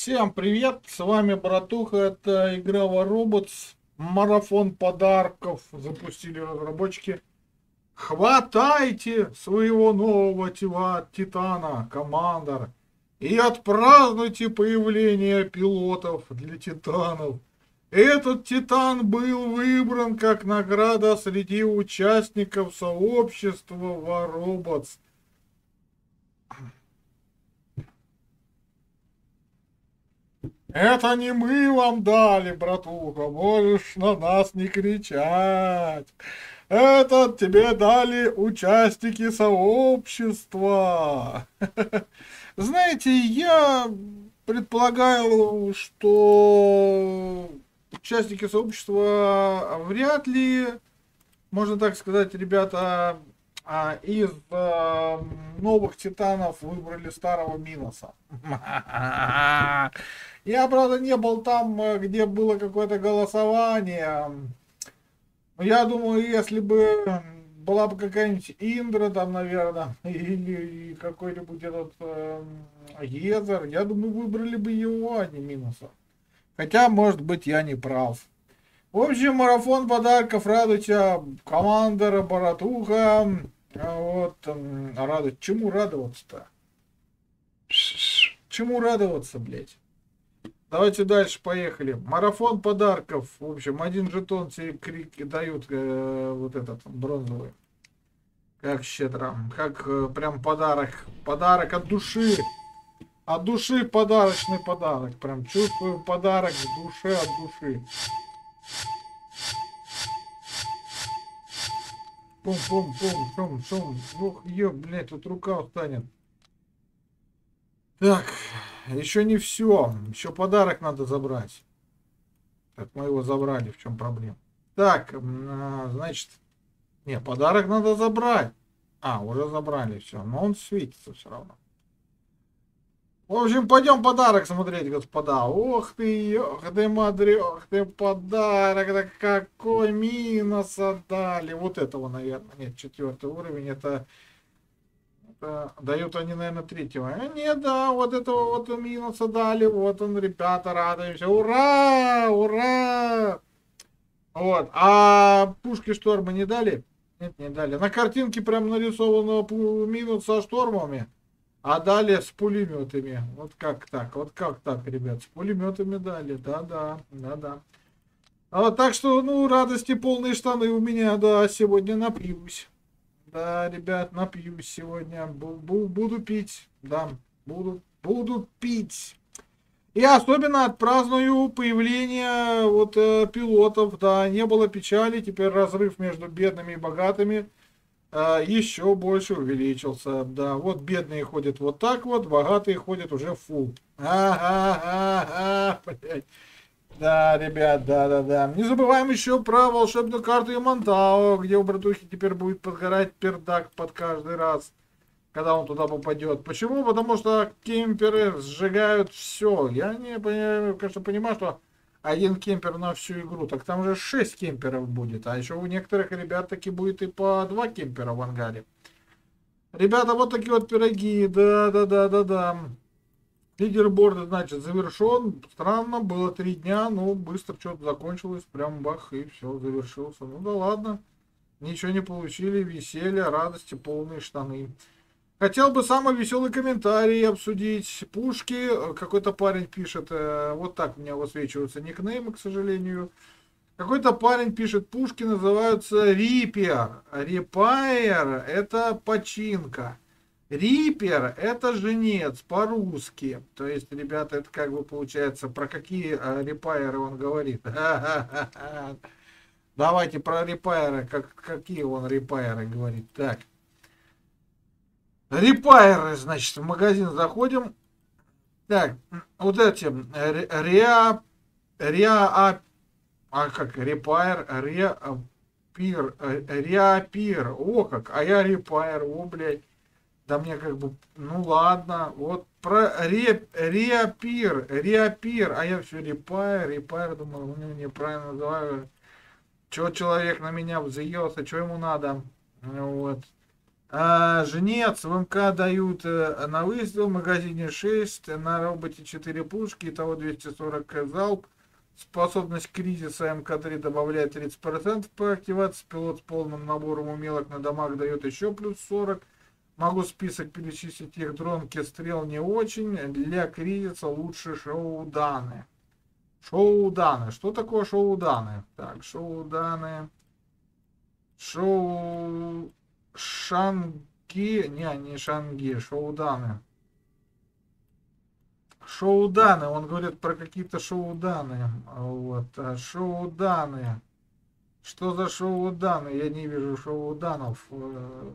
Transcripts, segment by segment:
Всем привет, с вами Братуха, это игра Robots, марафон подарков запустили разработчики. Хватайте своего нового Титана, Командор, и отпразднуйте появление пилотов для Титанов. Этот Титан был выбран как награда среди участников сообщества Robots. Это не мы вам дали, братуха, можешь на нас не кричать. Это тебе дали участники сообщества. Знаете, я предполагаю, что участники сообщества вряд ли, можно так сказать, ребята а, из а, новых титанов выбрали старого Миноса. Я, правда, не был там, э, где было какое-то голосование. Я думаю, если бы была бы какая-нибудь Индра там, наверное, или какой-нибудь этот э, Езер, я думаю, выбрали бы его, а не Минуса. Хотя, может быть, я не прав. В общем, марафон подарков радуйте командора Баратуха. Вот, радует. Чему радоваться-то? Чему радоваться, блядь? Давайте дальше, поехали. Марафон подарков. В общем, один жетон тебе крик дают э, вот этот бронзовый. Как щедро. Как э, прям подарок. Подарок от души. От души подарочный подарок. Прям чувствую подарок в душе от души. Пум-пум-пум-шум-шум. Ох, ё, блядь, тут рука устанет. Так, еще не все. Еще подарок надо забрать. Так, мы его забрали. В чем проблема? Так, а, значит... Не, подарок надо забрать. А, уже забрали все. Но он светится все равно. В общем, пойдем подарок смотреть, господа. Ох ты, ох ты, мадри, ох ты, подарок. Да какой минус отдали. Вот этого, наверное. Нет, четвертый уровень. Это дают они, наверное, третьего. А нет, да, вот этого вот минуса дали. Вот он, ребята, радуемся. Ура! Ура! Вот. А пушки шторма не дали? Нет, не дали. На картинке прям нарисовано минус со штормами. А дали с пулеметами. Вот как так? Вот как так, ребят? С пулеметами дали. Да-да, да-да. А, так что, ну, радости полные штаны у меня, да, сегодня напьюсь. Да, ребят, напьюсь сегодня. Буду пить. Да, буду, буду пить. И особенно отпраздную появление вот э, пилотов. Да, не было печали. Теперь разрыв между бедными и богатыми э, еще больше увеличился. Да, вот бедные ходят вот так вот, богатые ходят уже фу. Ага, ага, блядь. Да, ребят, да, да, да. Не забываем еще про волшебную карту Ямантао, где у братухи теперь будет подгорать пердак под каждый раз, когда он туда попадет. Почему? Потому что кемперы сжигают все. Я не понимаю, конечно, понимаю, что один кемпер на всю игру. Так там же 6 кемперов будет. А еще у некоторых ребят таки будет и по 2 кемпера в ангаре. Ребята, вот такие вот пироги. Да, да, да, да, да. Лидерборд, значит, завершен. Странно, было три дня, но быстро что-то закончилось. Прям бах, и все, завершился. Ну да ладно. Ничего не получили, веселье, радости, полные штаны. Хотел бы самый веселый комментарий обсудить. Пушки, какой-то парень пишет, э, вот так у меня высвечиваются никнеймы, к сожалению. Какой-то парень пишет, пушки называются Рипер. Репайер это починка. Рипер это женец по-русски. То есть, ребята, это как бы получается, про какие а, репайеры он говорит. Давайте про репайеры, как, какие он репайеры говорит. Так. Репайеры, значит, в магазин заходим. Так, вот эти Реа, Реа, а, а как, репайер, Реа, Пир, Реапир, о как, а я репайер, о, блядь. Да мне как бы, ну ладно, вот про ре, реапир, реапир, а я все репайр, репайр, думал, ну неправильно называю. Чего человек на меня взъелся, что ему надо? Вот. А, жнец в МК дают э, на выстрел, в магазине 6, на роботе 4 пушки, итого 240 залп. Способность кризиса МК-3 добавляет 30% по активации. Пилот с полным набором умелок на дамаг дает еще плюс 40. Могу список перечислить их дронки стрел не очень. Для кризиса лучше шоу-даны. Шоу-даны. Что такое шоу-даны? Так, шоу-даны. Шоу... Шанги... Не, не Шанги, шоу-даны. Шоу-даны. Он говорит про какие-то шоу-даны. Вот. А шоу-даны. Что за шоу-даны? Я не вижу шоу-данов. Э,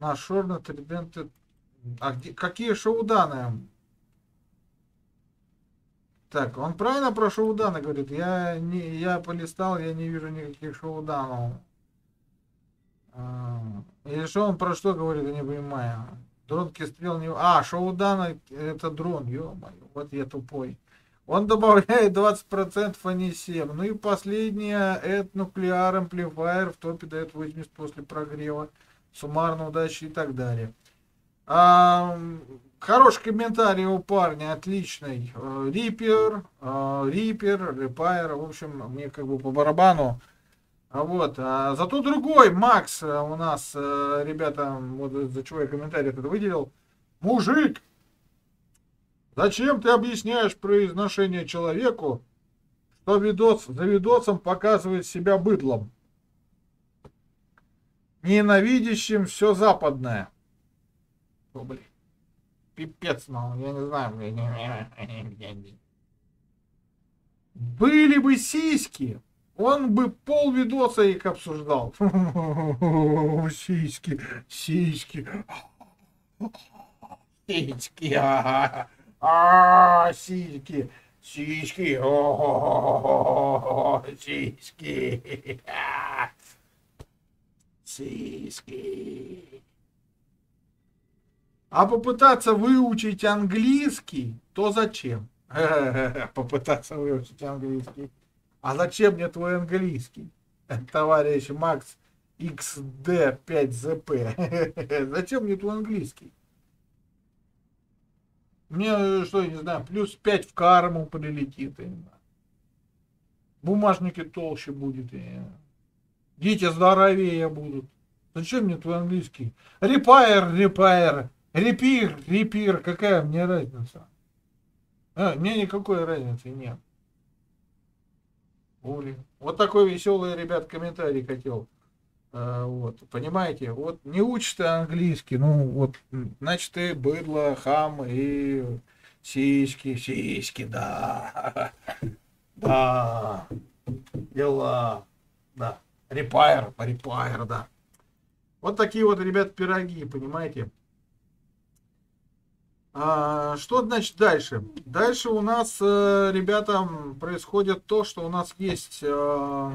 на Шорна Триденты. А где, какие шоу-даны? Так, он правильно про шоу-даны говорит? Я, не, я полистал, я не вижу никаких шоу-данов. А, или что он про что говорит, я не понимаю. Дронки стрел не... А, шоудана это дрон, ё-моё, вот я тупой. Он добавляет 20%, а не 7. Ну и последнее, это нуклеар амплифайер в топе дает 80 после прогрева. Суммарно удачи и так далее. А, хороший комментарий у парня, отличный. Рипер, Рипер, Репайер, в общем, мне как бы по барабану. А вот, а зато другой, Макс, э, у нас, э, ребята, вот за чего я комментарий этот выделил. Мужик, зачем ты объясняешь произношение человеку, что видос за видосом показывает себя быдлом? Ненавидящим все западное. О, блин. Пипец, ну, я не знаю. Были бы сиськи, он бы пол видоса их обсуждал. Сиськи, сиськи. Сиськи, а, сиськи, сиськи, о, сиськи, сиськи. А попытаться выучить английский, то зачем? Попытаться выучить английский. А зачем мне твой английский, товарищ Макс XD5ZP? зачем мне твой английский? Мне, что, я не знаю, плюс 5 в карму прилетит. Бумажники толще будет. Я Дети здоровее будут. Зачем мне твой английский? Репайр, репайр, репир, репир. Какая мне разница? А, мне никакой разницы нет. Ули. Вот такой веселый, ребят, комментарий хотел. А, вот, понимаете, вот не учишь английский, ну вот, значит, ты быдло, хам и сиськи, сиськи, да, да, дела, да, репайр, репайр, да. Вот такие вот, ребят, пироги, понимаете. А, что значит дальше? Дальше у нас, э, ребята, происходит то, что у нас есть, э,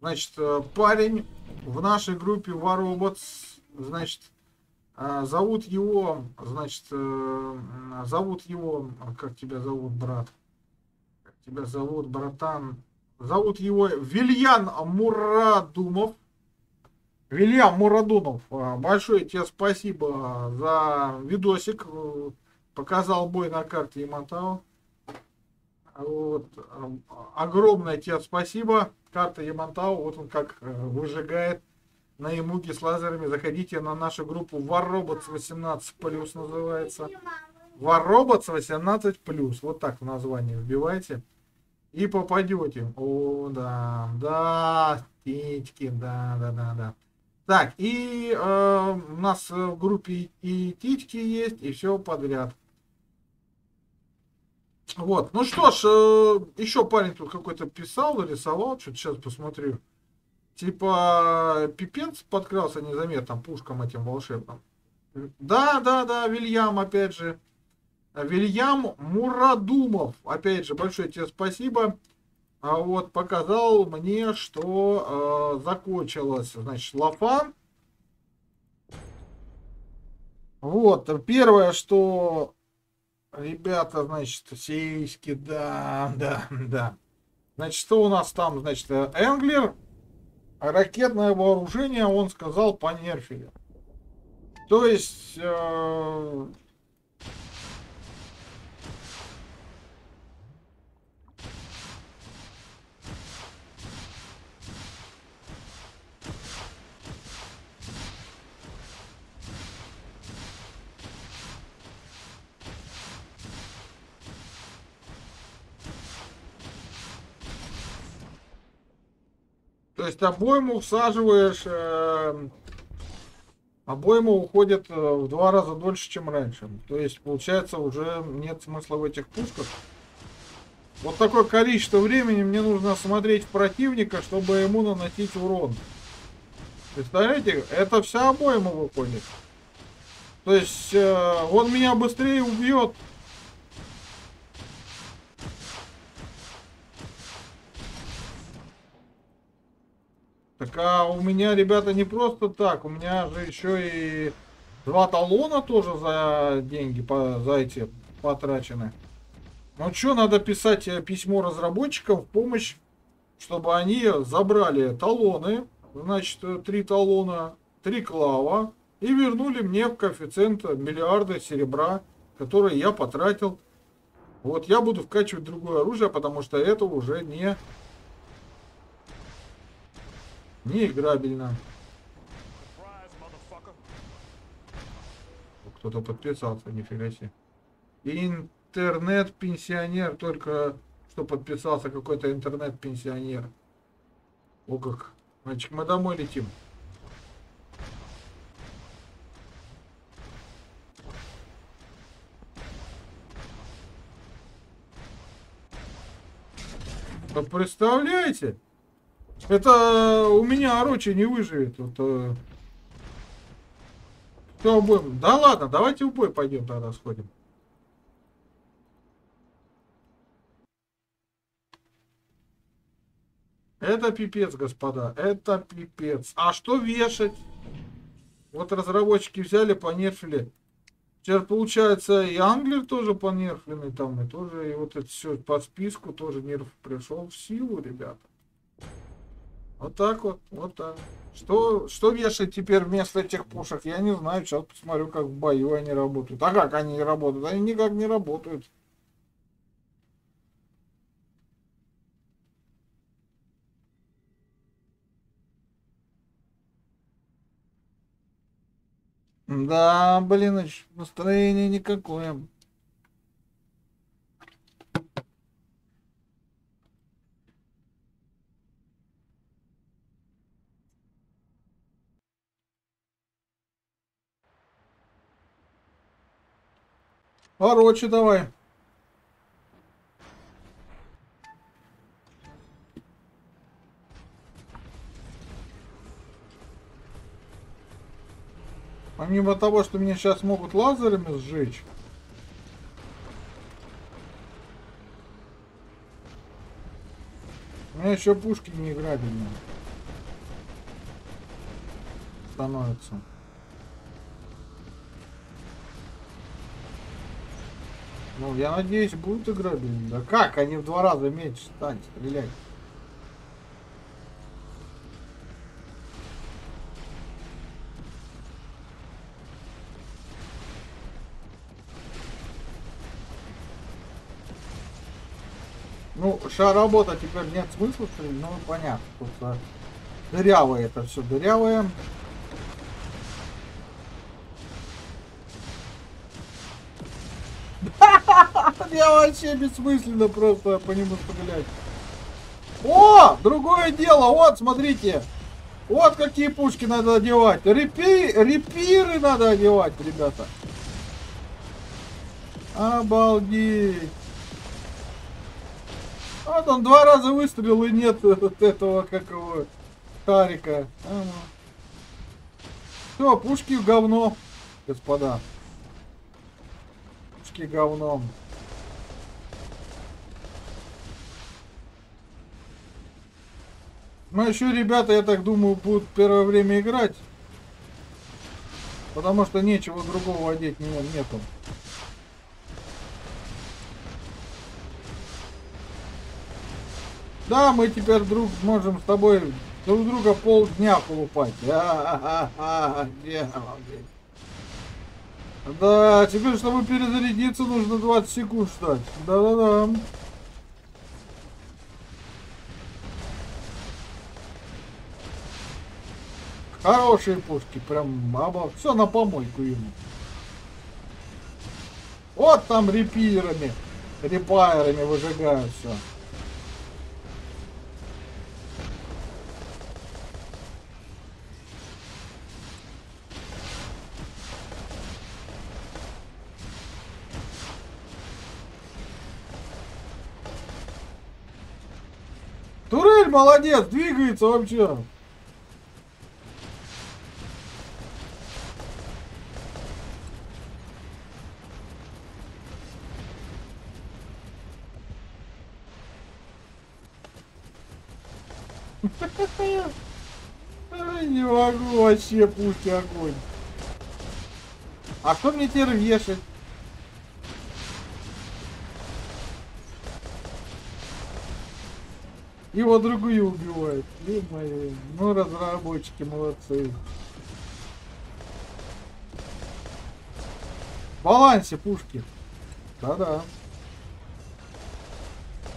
значит, э, парень в нашей группе Warobots, значит, зовут его, значит, зовут его, как тебя зовут, брат? Как тебя зовут, братан? Зовут его Вильян Мурадумов. Вильям Мурадунов, а, большое тебе спасибо за видосик. Показал бой на карте Ямантау. Вот. Огромное тебе спасибо. Карта Ямантау, вот он как э, выжигает на емуге с лазерами. Заходите на нашу группу Warrobots 18 плюс называется. Warrobots 18 плюс. Вот так в названии вбивайте. И попадете. О, да, да, птички, да, да, да, да. Так, и э, у нас в группе и титьки есть, и все подряд. Вот, ну что ж, э, еще парень тут какой-то писал, рисовал, что-то сейчас посмотрю. Типа, пипец подкрался незаметно пушкам этим волшебным. Да, да, да, Вильям, опять же. Вильям Мурадумов, опять же, большое тебе спасибо а вот показал мне, что э, закончилось, значит, лафа. Вот, первое, что ребята, значит, сиськи, да, да, да. Значит, что у нас там, значит, Энглер, ракетное вооружение, он сказал, понерфили. То есть... Э, То есть обойму всаживаешь, э, обойма уходит в два раза дольше, чем раньше. То есть, получается, уже нет смысла в этих пушках. Вот такое количество времени мне нужно смотреть в противника, чтобы ему наносить урон. Представляете, это вся обойма выходит. То есть, э, он меня быстрее убьет, Так а у меня, ребята, не просто так. У меня же еще и два талона тоже за деньги, по, за эти потрачены. Ну что, надо писать э, письмо разработчикам в помощь, чтобы они забрали талоны. Значит, э, три талона, три клава. И вернули мне коэффициент миллиарда серебра, который я потратил. Вот я буду вкачивать другое оружие, потому что это уже не Неиграбельно. Кто-то подписался, нифига себе. Интернет-пенсионер, только что подписался какой-то интернет-пенсионер. О как. Мальчик, мы домой летим. Вы представляете? Это у меня Орочи не выживет. Вот, э... Кто будем? Да ладно, давайте в бой пойдем тогда сходим. Это пипец, господа. Это пипец. А что вешать? Вот разработчики взяли, понерфили. Теперь получается и Англер тоже понерфленный там, и тоже, и вот это все по списку тоже нерв пришел в силу, ребята. Вот так вот, вот так. Что, что вешать теперь вместо этих пушек, я не знаю. Сейчас посмотрю, как в бою они работают. А как они работают? Они никак не работают. Да, блин, настроение никакое. Короче, давай. Помимо того, что меня сейчас могут лазерами сжечь. У меня еще пушки не играбельные. Становятся. Ну, я надеюсь, будут играть, блин. Да как? Они в два раза меньше стань стрелять. Ну, работа теперь нет смысла, ну понятно. А, дырявое это все дырявое. Я вообще бессмысленно просто по нему стрелять. О, другое дело, вот, смотрите. Вот какие пушки надо одевать. Репи, репиры надо одевать, ребята. Обалдеть. Вот он два раза выстрелил и нет вот этого, как его, Харика. Ага. Все, пушки говно, господа. Пушки говном. Ну, еще ребята, я так думаю, будут первое время играть. Потому что нечего другого одеть не, нету. Да, мы теперь, друг, можем с тобой Друг друга полдня колупать. А-а-а-а, Да, теперь, чтобы перезарядиться, нужно 20 секунд ждать. Да-да-да. Хорошие пушки, прям оба. Все на помойку ему. Вот там репирами, репайерами выжигают все. Турель молодец, двигается вообще. Не могу вообще, пусть огонь. А что мне теперь вешать? Его другую убивают. Блин, ну разработчики молодцы. В балансе пушки. Да-да.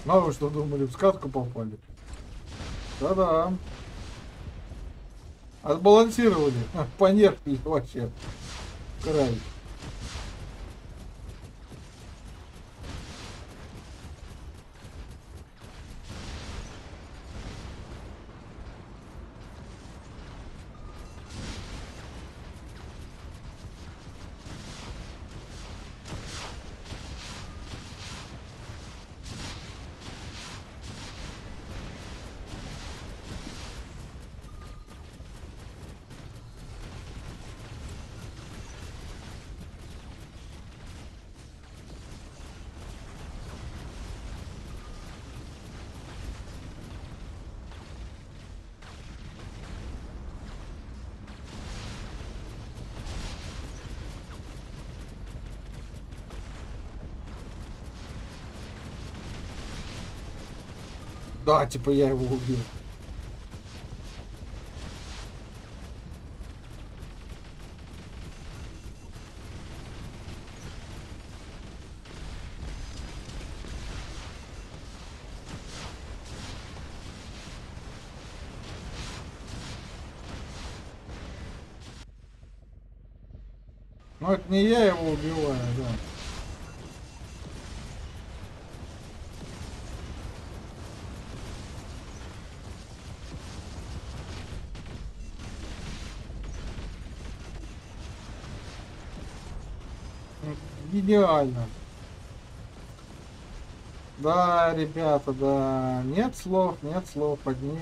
Ну вы что думали, в скатку попали? Да-да. Отбалансировали. Понервили вообще. Край. Да, типа я его убил. Но это не я его убиваю, да. Идеально. Да, ребята, да. Нет слов, нет слов, одни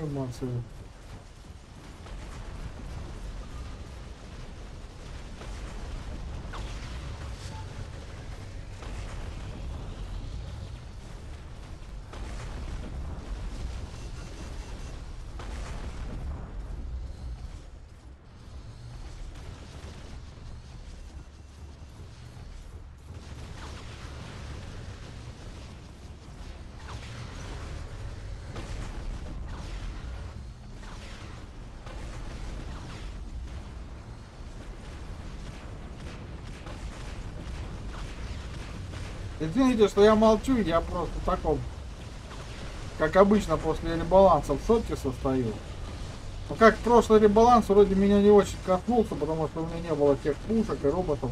Извините, что я молчу, я просто таком, как обычно после ребаланса в шоке состою. Но как прошлый ребаланс вроде меня не очень коснулся, потому что у меня не было тех пушек и роботов.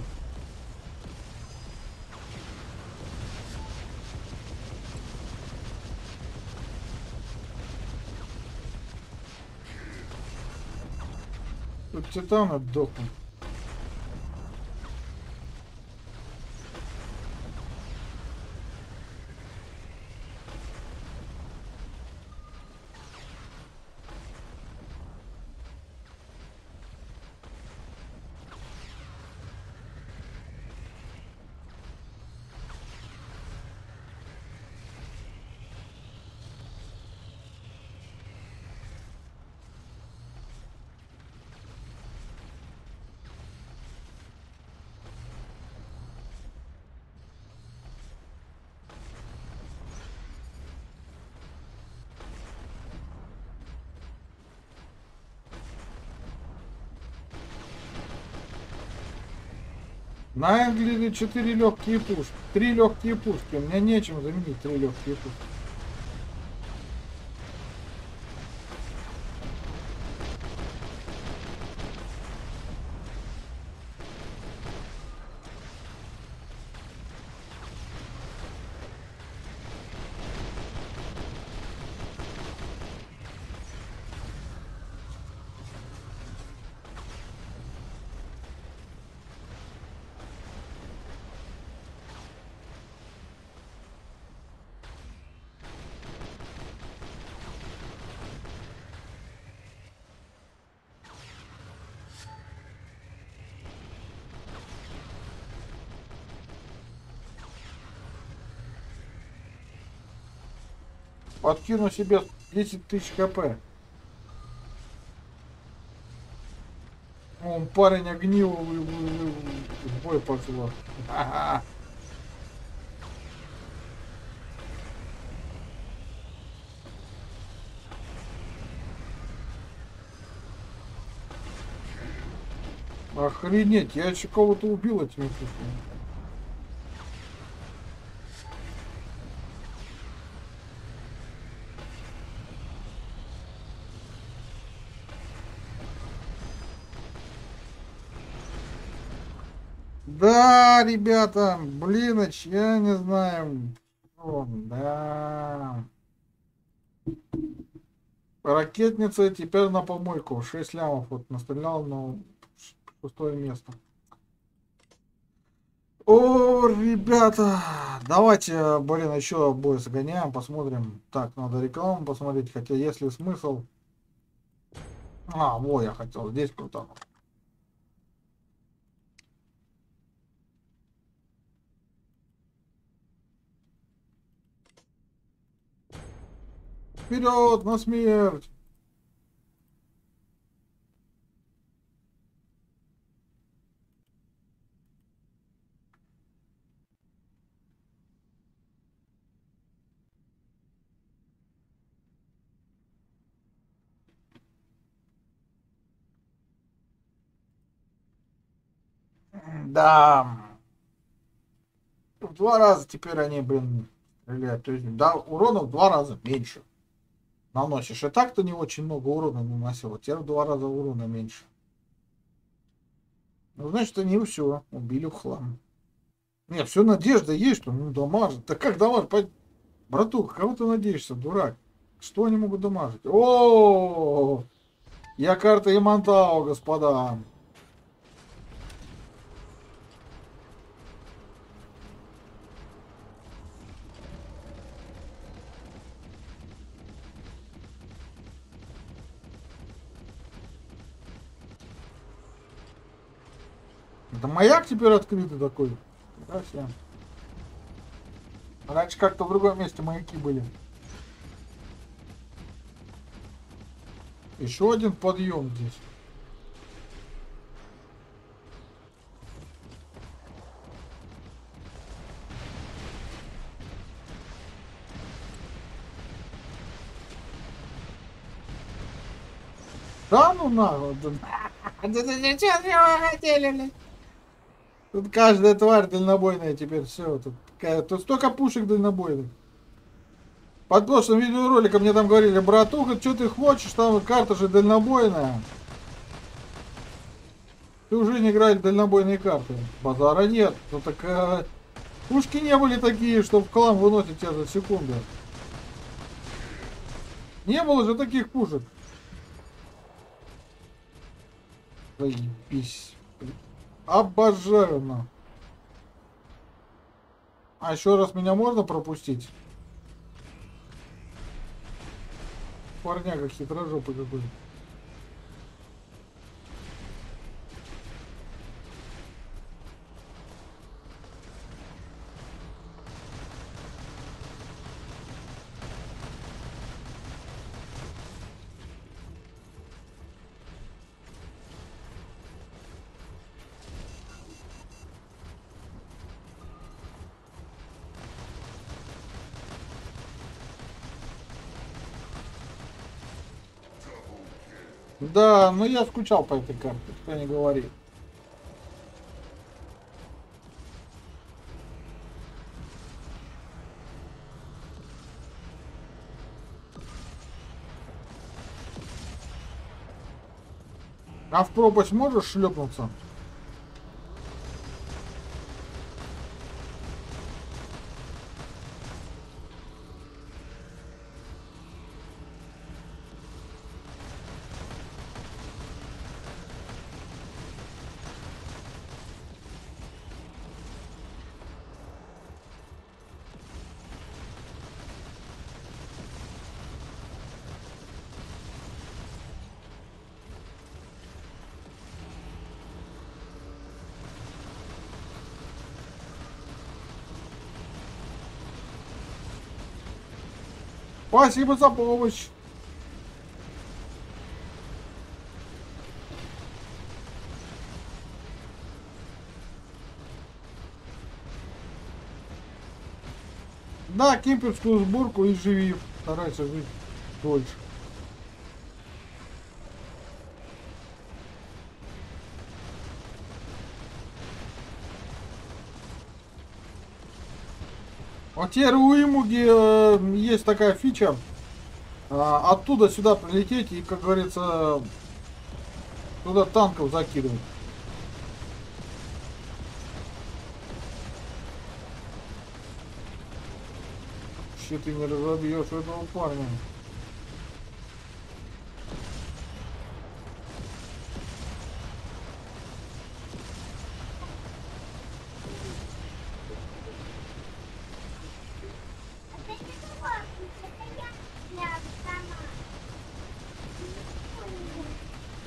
Тут титаны дохнут. На Энглере 4 легкие пушки. 3 легкие пушки. У меня нечем заменить 3 легкие пушки. Подкину себе 10 тысяч кп. Он парень огнивый в бой пошел. Охренеть, я кого-то убил этими пушками. Да, ребята, блиноч, я не знаю. О, да. Ракетница теперь на помойку. 6 лямов вот настрелял, но пустое место. О, ребята, давайте, блин, еще бой сгоняем, посмотрим. Так, надо рекламу посмотреть, хотя есть ли смысл. А, во, я хотел здесь круто. Вперед, на смерть! Да. В два раза теперь они, блин, стреляют. То есть, да, урона в два раза меньше наносишь. И так-то не очень много урона наносил, а теперь в два раза урона меньше. Ну, значит, они все убили в хлам. Нет, все надежда есть, что ну дамажит. Да как дамажит? Братух, кого ты надеешься, дурак? Что они могут дамажить? О, -о, -о, -о! я карта Имантао, господа. Это маяк теперь открытый такой. Да, всем. Раньше как-то в другом месте маяки были. Еще один подъем здесь. Да ну нахуй. Да зачем хотели, блядь? Тут каждая тварь дальнобойная теперь все. Тут, тут столько пушек дальнобойных. Под прошлым видеороликом мне там говорили, братуха, что ты хочешь, там карта же дальнобойная. Ты уже не играешь в дальнобойные карты. Базара нет. Ну так а, пушки не были такие, что в клам выносить тебя за секунду. Не было же таких пушек. Заебись. Обожаю. А еще раз меня можно пропустить? Парняга хитрожопый какой-то. Да, но я скучал по этой карте, кто не говорит. А в пропасть можешь шлепнуться? Спасибо за помощь. Да, кемперскую сборку и живи. Старайся жить дольше. А теперь у Имуги э, есть такая фича. Э, оттуда сюда прилететь и, как говорится, туда танков закидывать. Че ты не разобьешь этого парня?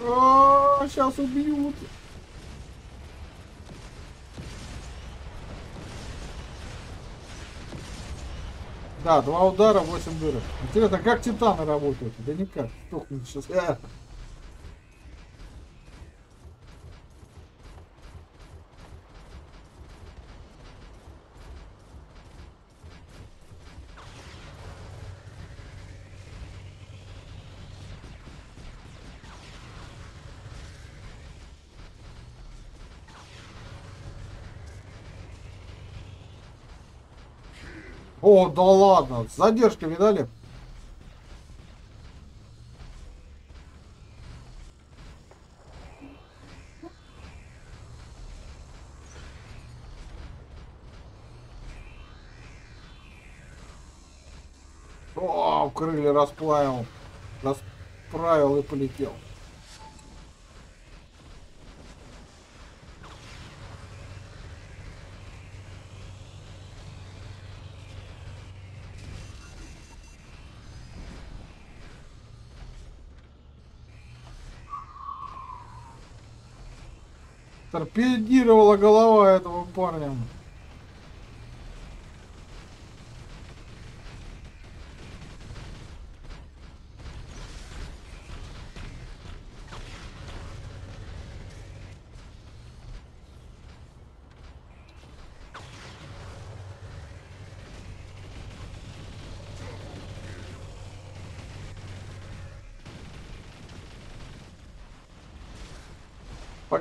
А, сейчас убьют. Два удара, 8 дырок. Интересно, как титаны работают? Да никак, тухнут сейчас. О, да ладно, с задержкой видали? О, крылья расплавил. Расправил и полетел. Торпедировала голова этого парня.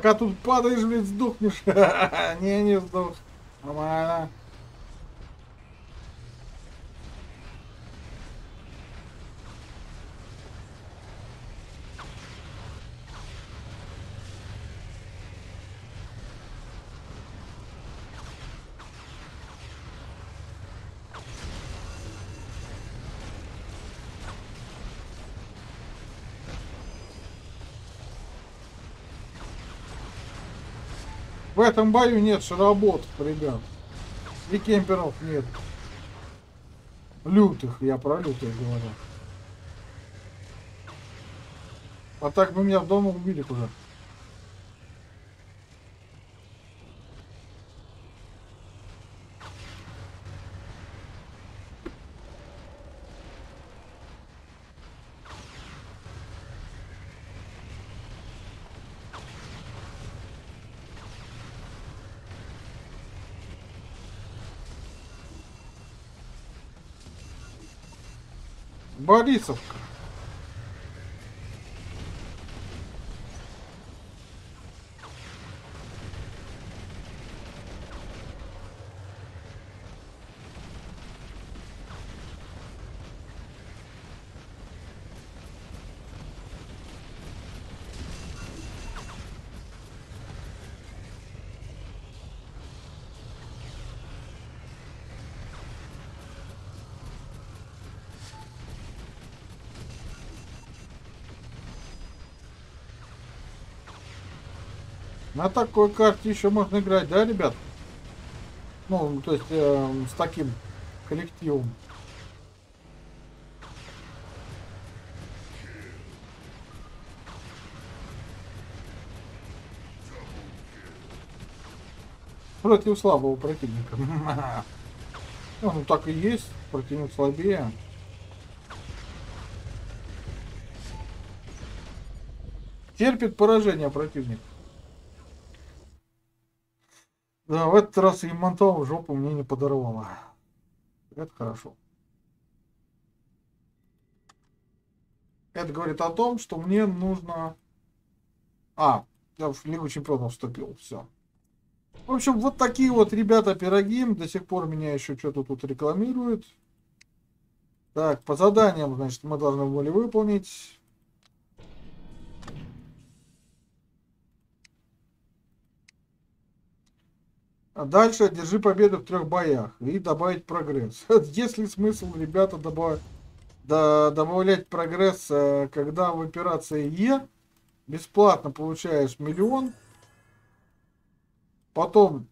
Пока тут падаешь, блядь, сдохнешь. Не, не сдох. Нормально. В этом бою нет шароботов, ребят. И кемперов нет. Лютых, я про лютых говорю. А так бы меня дома убили уже. Борисовка. На такой карте еще можно играть, да, ребят? Ну, то есть э, с таким коллективом. Против слабого противника. Ну, так и есть. Противник слабее. Терпит поражение противник. Да, в этот раз и в жопу мне не подорвало. Это хорошо. Это говорит о том, что мне нужно... А, я в Лигу Чемпионов вступил, все. В общем, вот такие вот ребята пироги. До сих пор меня еще что-то тут рекламируют. Так, по заданиям, значит, мы должны были выполнить. А дальше держи победу в трех боях и добавить прогресс. Есть ли смысл, ребята, добавить, да, добавлять прогресс, э, когда в операции Е бесплатно получаешь миллион, потом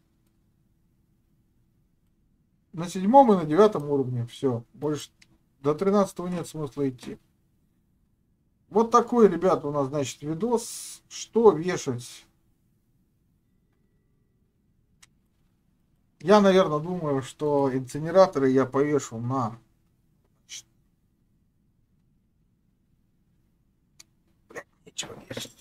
на седьмом и на девятом уровне все. Больше до тринадцатого нет смысла идти. Вот такой, ребята, у нас, значит, видос. Что вешать? Я, наверное, думаю, что инцинераторы я повешу на... Блядь, нечего вешать.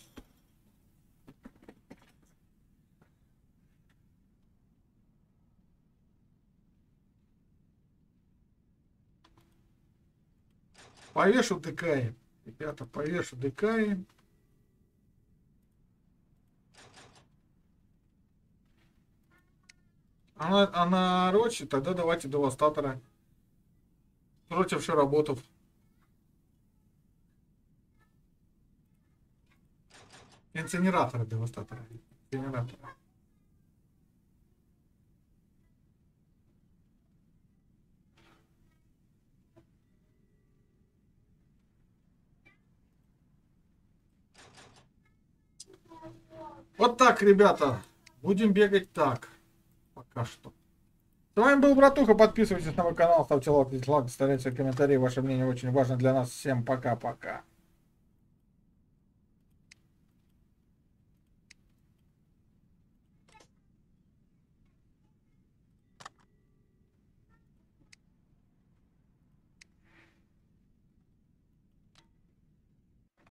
Повешу ДК. Ребята, повешу ДК. А на, а на Рочи тогда давайте Девастатора. Против Шароботов. Инцинераторы Девастатора. Инцинераторы. Вот так, ребята. Будем бегать так пока что. С вами был Братуха. Подписывайтесь на мой канал, ставьте лайк, дизлайк, оставляйте комментарии. Ваше мнение очень важно для нас. Всем пока-пока.